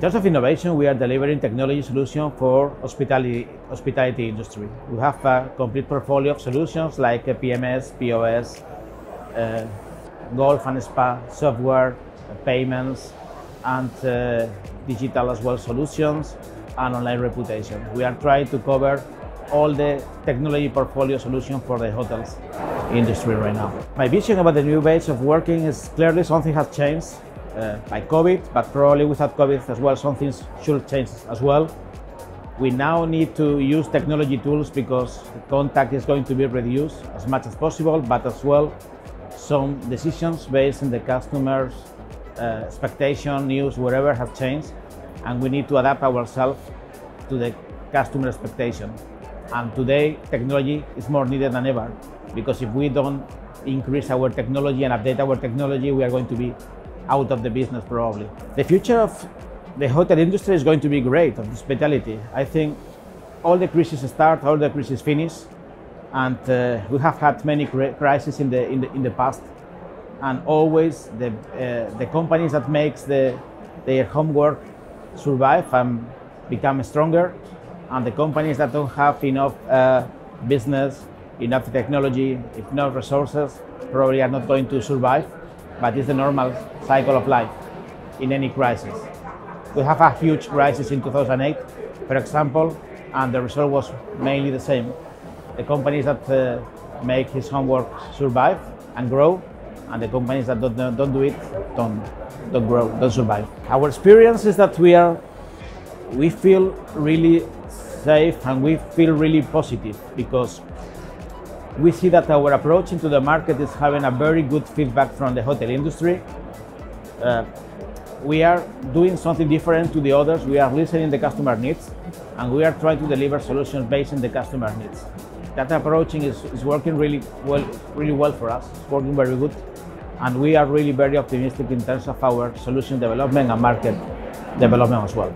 terms of innovation, we are delivering technology solutions for hospitality, hospitality industry. We have a complete portfolio of solutions like PMS, POS, uh, golf and spa software, payments, and uh, digital as well solutions and online reputation. We are trying to cover all the technology portfolio solution for the hotels industry right now. My vision about the new ways of working is clearly something has changed uh, by COVID, but probably without COVID as well, some things should change as well. We now need to use technology tools because contact is going to be reduced as much as possible, but as well some decisions based on the customer's uh, expectation, news, whatever have changed, and we need to adapt ourselves to the customer expectation. And today, technology is more needed than ever because if we don't increase our technology and update our technology, we are going to be out of the business probably. The future of the hotel industry is going to be great, of hospitality. I think all the crises start, all the crises finish, and uh, we have had many crises in the, in the, in the past, and always the, uh, the companies that makes the, their homework survive and become stronger, and the companies that don't have enough uh, business, enough technology, enough resources, probably are not going to survive, but it's the normal cycle of life in any crisis. We have a huge crisis in 2008, for example, and the result was mainly the same. The companies that uh, make his homework survive and grow, and the companies that don't, don't do it don't, don't grow, don't survive. Our experience is that we are, we feel really safe and we feel really positive because we see that our approach into the market is having a very good feedback from the hotel industry. Uh, we are doing something different to the others. We are listening the customer needs and we are trying to deliver solutions based on the customer needs. That approaching is, is working really well, really well for us. It's working very good. And we are really very optimistic in terms of our solution development and market development as well.